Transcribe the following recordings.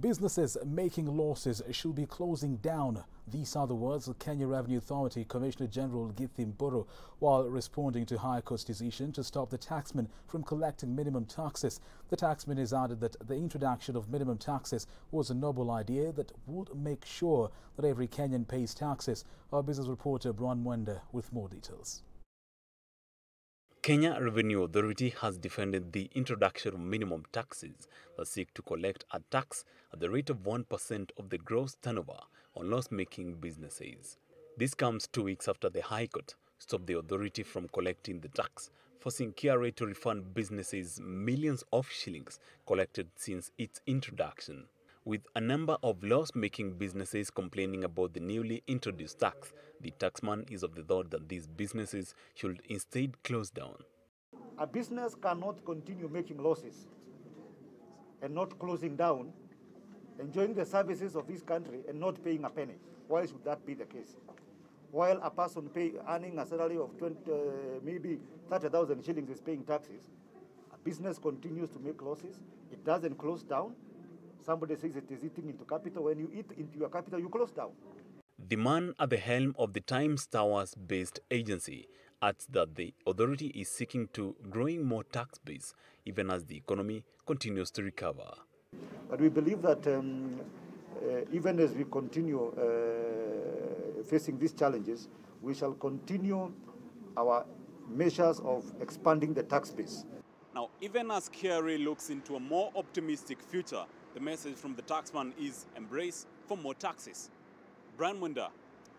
Businesses making losses should be closing down. These are the words of Kenya Revenue Authority Commissioner General Githii Mburu while responding to High Court's decision to stop the taxman from collecting minimum taxes. The taxman has added that the introduction of minimum taxes was a noble idea that would make sure that every Kenyan pays taxes. Our business reporter Brian Mwenda with more details. Kenya Revenue Authority has defended the introduction of minimum taxes that seek to collect a tax at the rate of 1% of the gross turnover on loss-making businesses. This comes two weeks after the High Court stopped the authority from collecting the tax, forcing KRA to refund businesses millions of shillings collected since its introduction. With a number of loss-making businesses complaining about the newly introduced tax, the taxman is of the thought that these businesses should instead close down. A business cannot continue making losses and not closing down, enjoying the services of this country and not paying a penny. Why should that be the case? While a person pay, earning a salary of 20, uh, maybe 30,000 shillings is paying taxes, a business continues to make losses, it doesn't close down, Somebody says it is eating into capital. When you eat into your capital, you close down. The man at the helm of the Times Towers based agency adds that the authority is seeking to growing more tax base even as the economy continues to recover. But we believe that um, uh, even as we continue uh, facing these challenges, we shall continue our measures of expanding the tax base. Now, even as KRA looks into a more optimistic future, the message from the taxman is embrace for more taxes. Brian Mwenda,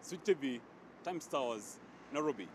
Switch TV, Times Towers, Nairobi.